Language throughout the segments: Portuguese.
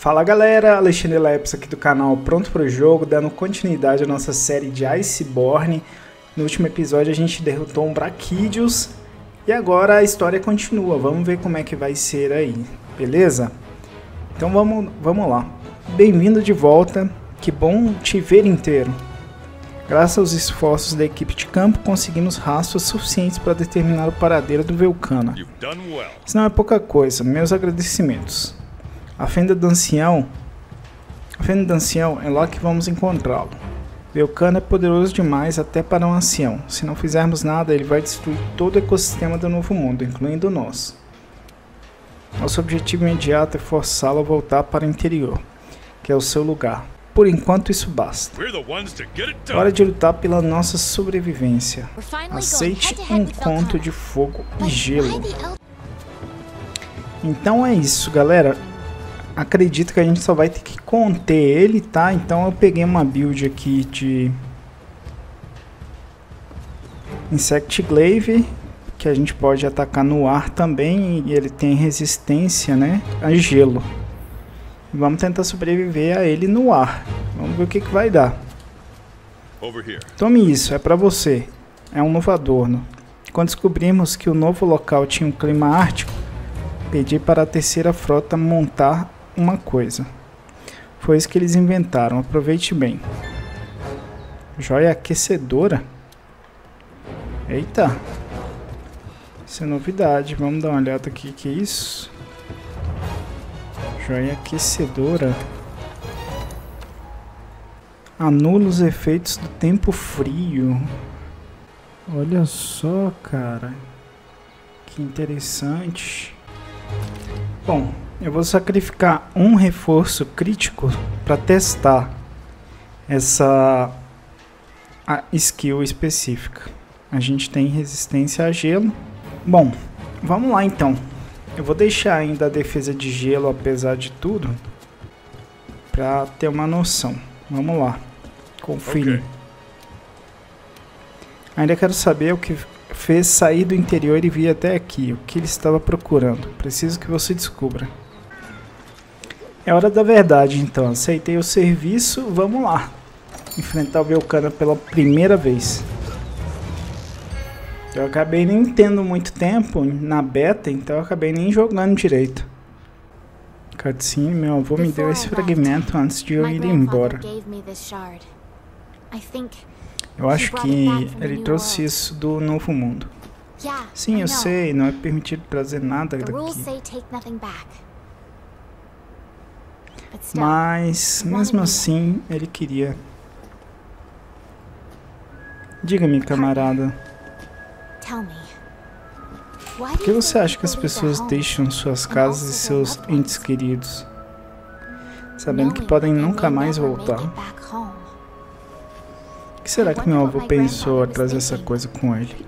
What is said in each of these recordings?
Fala galera, Alexandre Leps aqui do canal Pronto para o Jogo, dando continuidade à nossa série de Iceborne. No último episódio a gente derrotou um Braquidius e agora a história continua, vamos ver como é que vai ser aí, beleza? Então vamos, vamos lá. Bem-vindo de volta, que bom te ver inteiro. Graças aos esforços da equipe de campo, conseguimos rastros suficientes para determinar o paradeiro do Vulcana. Isso não é pouca coisa, meus agradecimentos. A fenda do ancião. A fenda do ancião é lá que vamos encontrá-lo. Velcano é poderoso demais até para um ancião. Se não fizermos nada, ele vai destruir todo o ecossistema do novo mundo, incluindo nós. Nosso objetivo imediato é forçá-lo a voltar para o interior, que é o seu lugar. Por enquanto isso basta. Hora de lutar pela nossa sobrevivência. Aceite um conto de fogo e gelo. Então é isso, galera acredito que a gente só vai ter que conter ele, tá? Então eu peguei uma build aqui de Insect Glaive, que a gente pode atacar no ar também e ele tem resistência, né, a gelo. Vamos tentar sobreviver a ele no ar. Vamos ver o que, que vai dar. Tome isso, é para você. É um novo adorno. Quando descobrimos que o novo local tinha um clima ártico, pedi para a terceira frota montar uma coisa. Foi isso que eles inventaram, aproveite bem. Joia aquecedora? Eita! Isso é novidade, vamos dar uma olhada aqui, que é isso? Joia aquecedora. Anula os efeitos do tempo frio. Olha só, cara. Que interessante. Bom, eu vou sacrificar um reforço crítico para testar essa skill específica. A gente tem resistência a gelo. Bom, vamos lá então. Eu vou deixar ainda a defesa de gelo apesar de tudo para ter uma noção. Vamos lá. Confira. Okay. Ainda quero saber o que fez sair do interior e vir até aqui. O que ele estava procurando. Preciso que você descubra. É hora da verdade, então. Aceitei o serviço, vamos lá. Enfrentar o Velcana pela primeira vez. Eu acabei nem tendo muito tempo na beta, então eu acabei nem jogando direito. Cutscene, meu avô me deu esse fragmento antes de eu ir embora. Eu acho que ele trouxe isso do Novo Mundo. Sim, eu sei, não é permitido trazer nada daqui. Mas, mesmo assim, ele queria. Diga-me, camarada. Por que você acha que as pessoas deixam suas casas e seus entes queridos, sabendo que podem nunca mais voltar? O que será que meu avô pensou a trazer essa coisa com ele?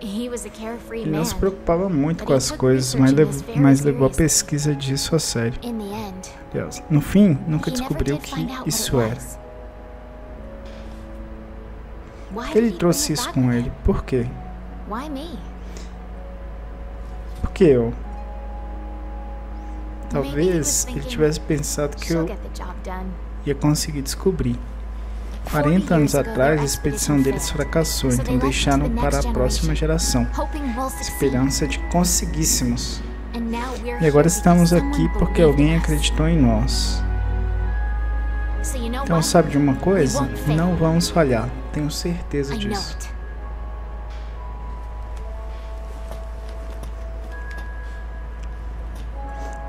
Ele não se preocupava muito com as coisas, mas, levou, mas levou a pesquisa disso a sério. Aliás, no fim, nunca descobriu o que isso era. Por que ele trouxe isso com ele? Por quê? Por que eu? Talvez ele tivesse pensado que eu ia conseguir descobrir. 40 anos atrás, a expedição deles fracassou, então deixaram para a próxima geração. Esperança de conseguíssemos. E agora estamos aqui porque alguém acreditou em nós. Então, sabe de uma coisa? Não vamos falhar, tenho certeza disso.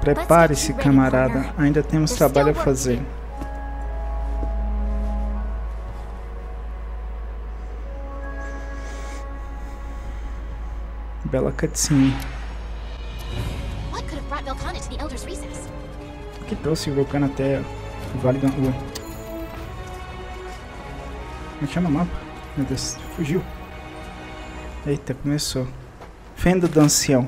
Prepare-se, camarada, ainda temos trabalho a fazer. Bela cutscene. O que trouxe o Vulcano até o Vale da Lua? Como é chama o mapa? Meu Deus, fugiu. Eita, começou. Fenda do Ancião.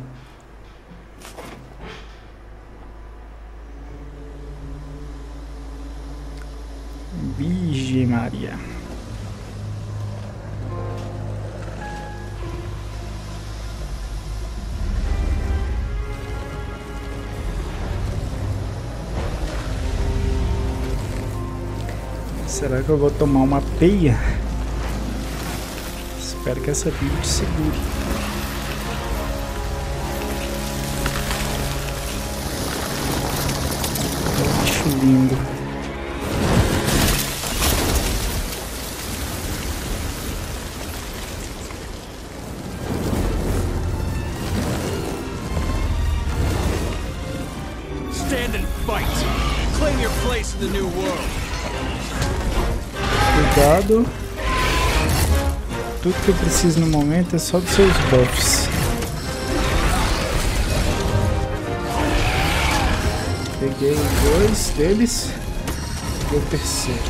Será que eu vou tomar uma peia? Espero que essa build segure. Acho lindo. Tudo que eu preciso no momento é só dos seus buffs. Peguei dois deles e o terceiro.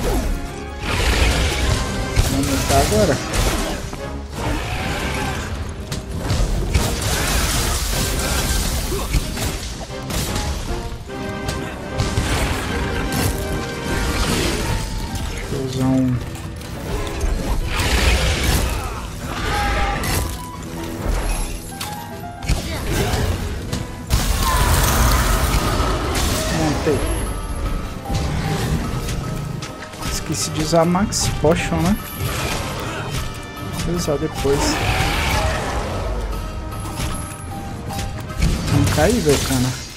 Vamos aumentar agora. Esqueci de usar Max Potion, né? Vou usar depois. Não cai, velho, cara.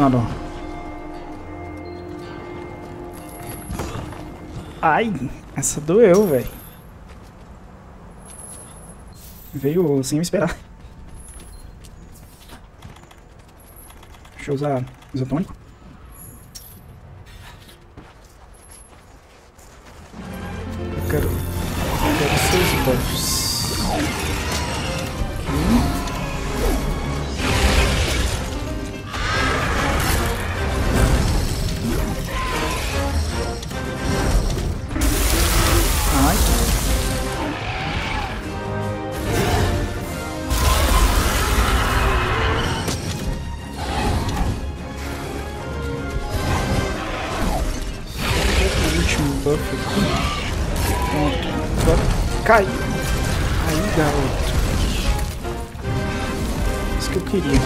Mano. Ai, essa doeu, velho. Veio sem me esperar. Deixa eu usar isotônico. Pronto. Agora cai. Aí, garoto. Isso que eu queria.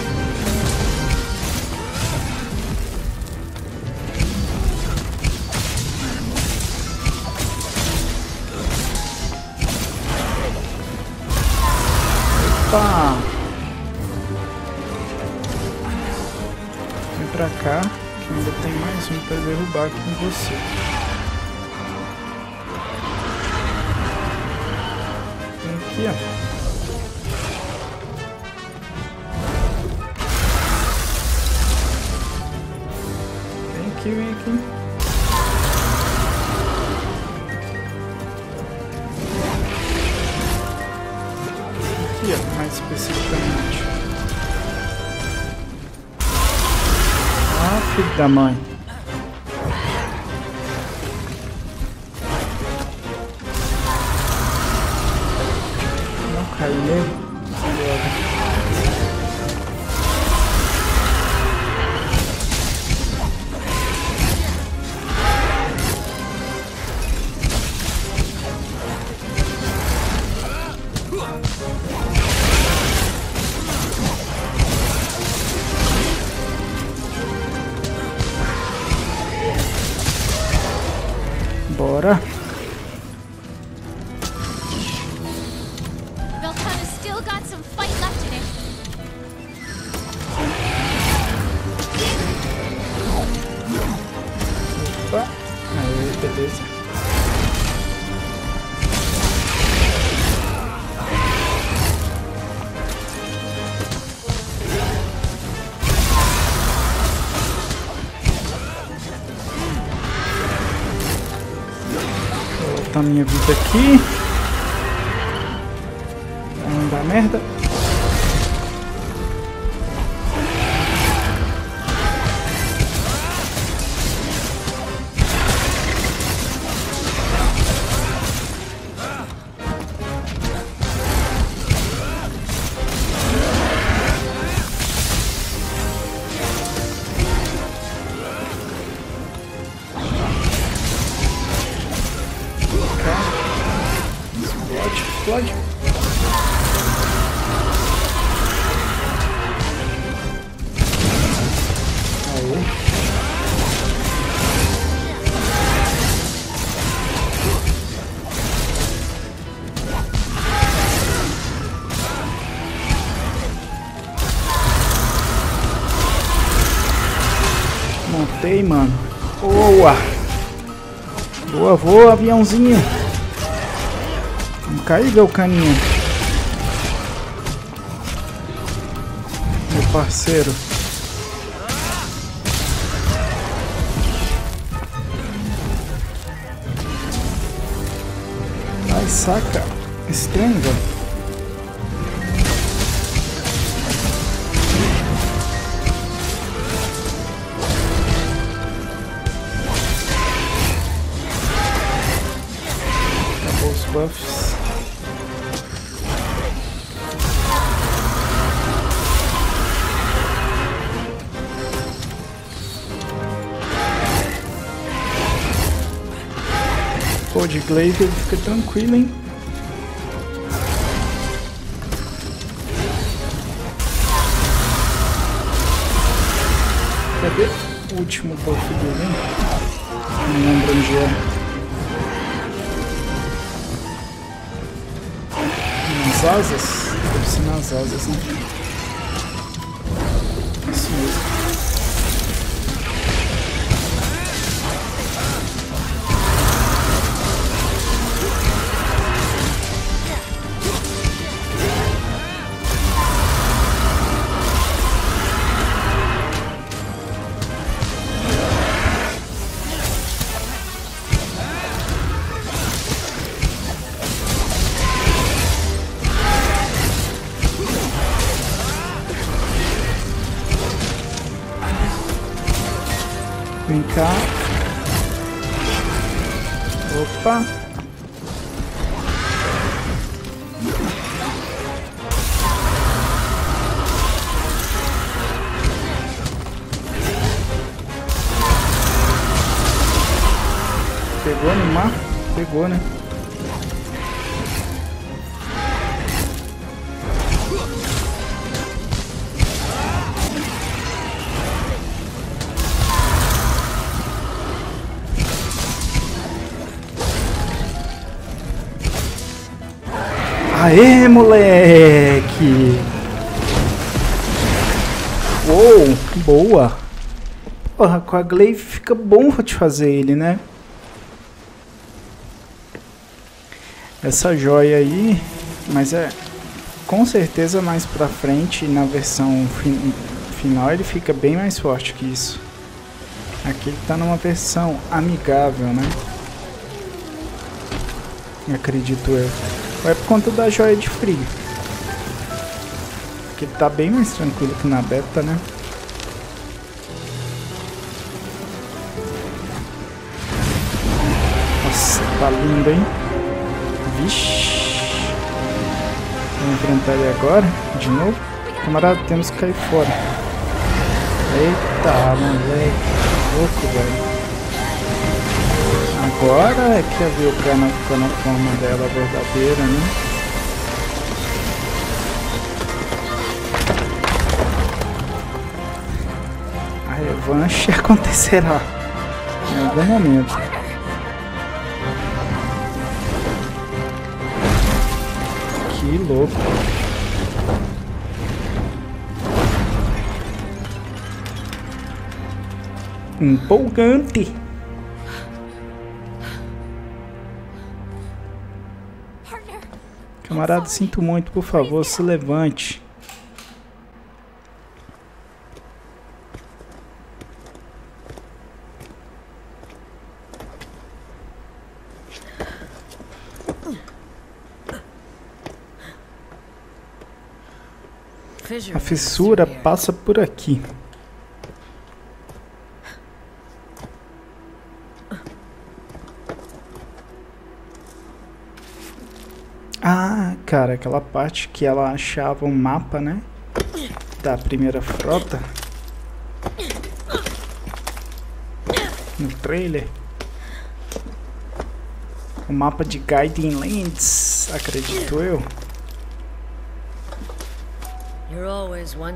Opa! Vem pra cá, que ainda tem mais um pra derrubar com você. Aqui, ó. Vem aqui, vem aqui. Mais especificamente. Ah, filho da mãe. Cair minha vida aqui. Montei, mano. Boa! Boa, voa, aviãozinho. Não cair, meu caninho. Meu parceiro. Ai, saca. Estranho, velho. Buffs. Pô, de ele fica tranquilo, hein? Cadê o último buff dele, hein? Não lembro onde é. Asas? Deve ser nas asas, né? Pegou no mar? Pegou, né? Aê, moleque! Uou, boa! Porra, com a Glaive fica bom te fazer ele, né? Essa joia aí, mas é com certeza mais pra frente, na versão fin final, ele fica bem mais forte que isso. Aqui ele tá numa versão amigável, né? Acredito eu. Ou é por conta da joia de frio. Que tá bem mais tranquilo que na beta, né? Nossa, tá lindo, hein? Enfrentar ele agora, de novo. Camarada, temos que cair fora. Eita, moleque. Louco, velho. Agora é que a Vilcana ficou na forma dela verdadeira, né? A revanche acontecerá em algum momento. Que louco. Empolgante. Camarada, sinto muito, por favor, se levante. A fissura passa por aqui. Ah, cara, aquela parte que ela achava um mapa, né? Da primeira frota. No trailer. O mapa de Guiding Lands, acredito eu.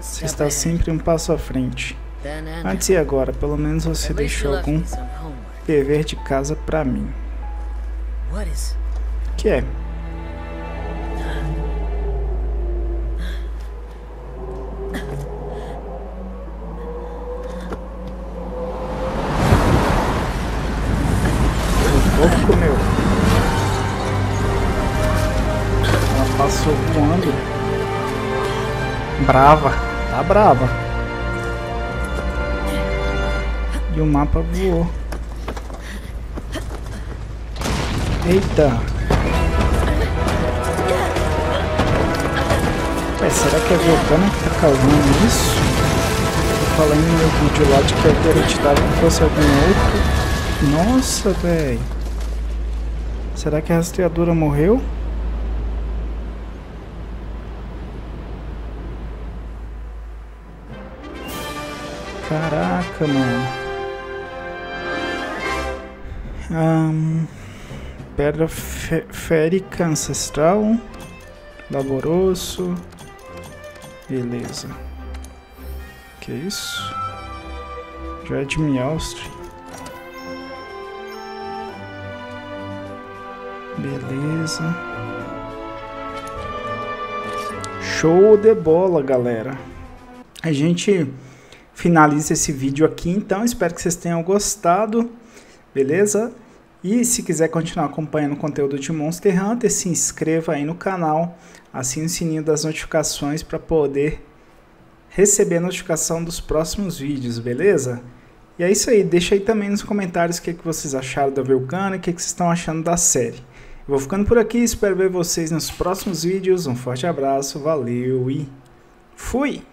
Você está sempre um passo à frente. Antes e agora, pelo menos você deixou algum dever de casa pra mim. Que é? Brava. Tá brava. E o mapa voou. Eita. Ué, será que é Vulcana que tá causando isso? Falei no meu vídeo lá de que eu acreditava que fosse algum outro. Nossa, velho. Será que a rastreadora morreu? Mano. Um, pedra férica ancestral. Laboroso. Beleza. Que isso? Dread Miaustri. Beleza. Show de bola, galera. A gente finaliza esse vídeo aqui, então espero que vocês tenham gostado, beleza? E se quiser continuar acompanhando o conteúdo de Monster Hunter, se inscreva aí no canal, assine o sininho das notificações para poder receber a notificação dos próximos vídeos, beleza? E é isso aí, deixa aí também nos comentários o que, é que vocês acharam da Vulcana e o que, é que vocês estão achando da série. Vou ficando por aqui, espero ver vocês nos próximos vídeos. Um forte abraço, valeu e fui!